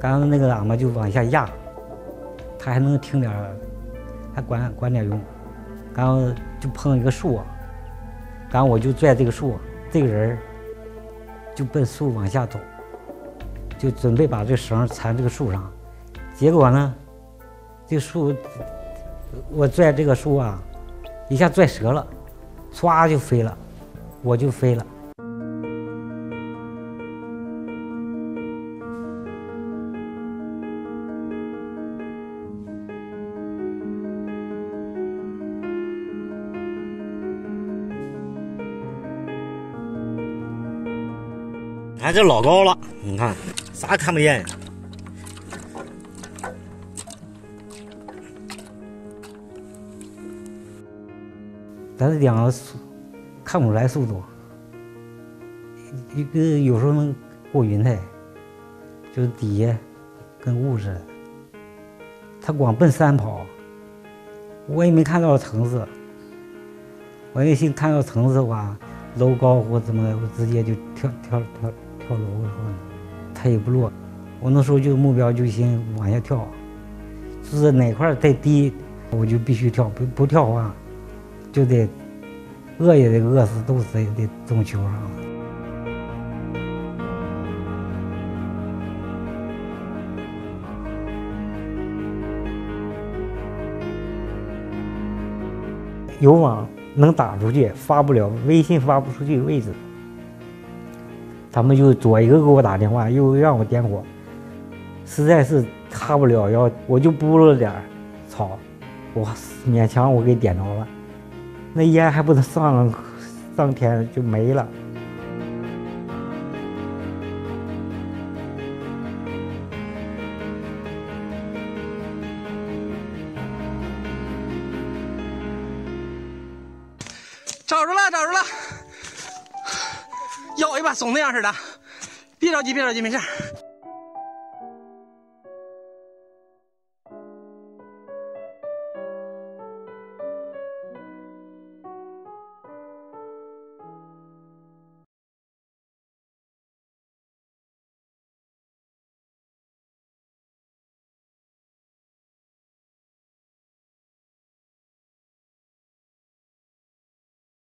刚刚那个喇嘛就往下压，他还能听点，还管管点用。然后就碰一个树，然后我就拽这个树，这个人儿就奔树往下走，就准备把这绳缠这个树上。结果呢，这树我拽这个树啊，一下拽折了，唰就飞了，我就飞了。你看这老高了，你看啥也看不见？咱这两个速看不出来速度，一个有时候能过云彩，就是底下跟雾似的。他光奔山跑，我也没看到层次。我一心看到层次的话，楼高或怎么的，我直接就跳跳跳跳楼了。他也不落，我那时候就目标就先往下跳，就是哪块再低，我就必须跳，不不跳的话。就得饿也得饿死，冻死也得冻球上了。有网能打出去，发不了微信发不出去位置，他们就左一个给我打电话，又让我点火，实在是插不了腰，我就拨了点草，我勉强我给点着了。那烟还不能上上天就没了。找着了，找着了，咬一把怂那样式的，别着急，别着急，没事。